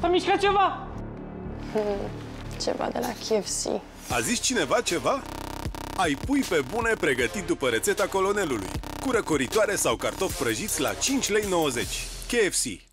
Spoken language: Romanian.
S-a mișcat ceva? Hmm, Ceva de la KFC. A zis cineva ceva? Ai pui pe bune pregătit după rețeta colonelului. Cu răcoritoare sau cartofi prăjiți la 5,90 lei KFC.